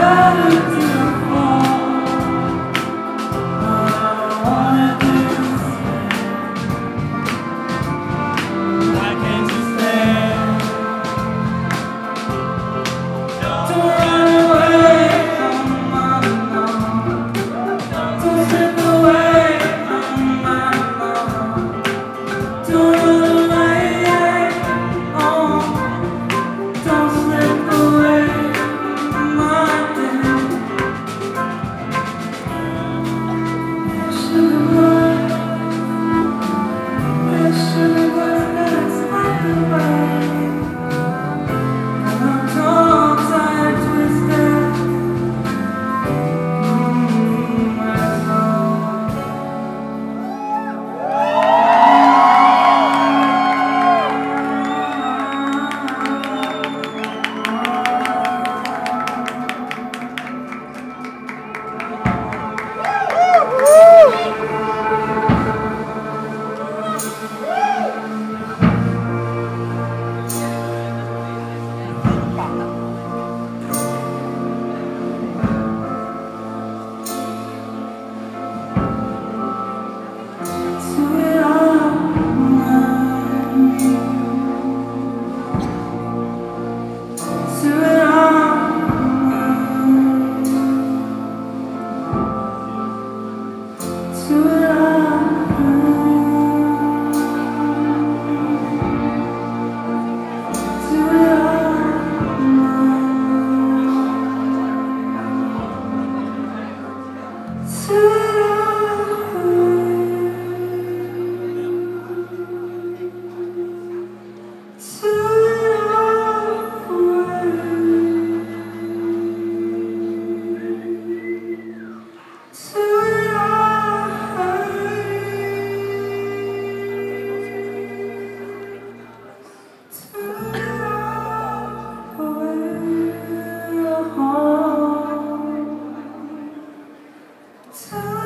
to So